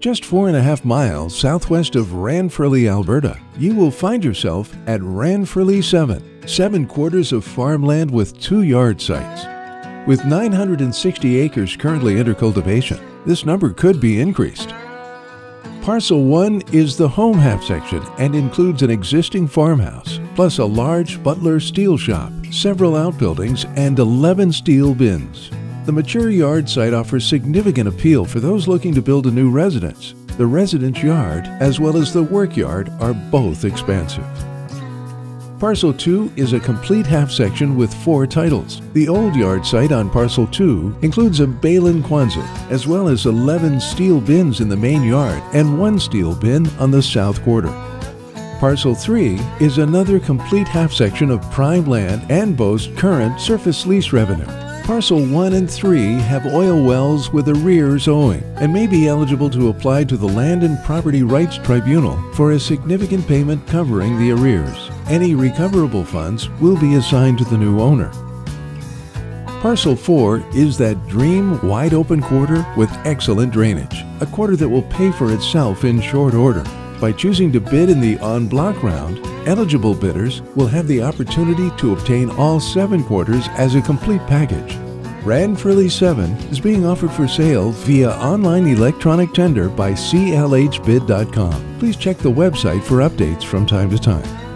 Just four and a half miles southwest of Ranfurly, Alberta, you will find yourself at Ranfurly 7, seven quarters of farmland with two yard sites. With 960 acres currently under cultivation, this number could be increased. Parcel 1 is the home half section and includes an existing farmhouse, plus a large Butler steel shop, several outbuildings, and 11 steel bins. The mature yard site offers significant appeal for those looking to build a new residence. The residence yard, as well as the work yard, are both expansive. Parcel 2 is a complete half section with four titles. The old yard site on Parcel 2 includes a Behlen Quonset, as well as 11 steel bins in the main yard and one steel bin on the south quarter. Parcel 3 is another complete half section of prime land and boasts current surface lease revenue. Parcel 1 and 3 have oil wells with arrears owing and may be eligible to apply to the Land and Property Rights Tribunal for a significant payment covering the arrears. Any recoverable funds will be assigned to the new owner. Parcel 4 is that dream wide open quarter with excellent drainage, a quarter that will pay for itself in short order. By choosing to bid in the en bloc round, eligible bidders will have the opportunity to obtain all seven quarters as a complete package. Rand Ranfurly 7 is being offered for sale via online electronic tender by CLHbid.com. Please check the website for updates from time to time.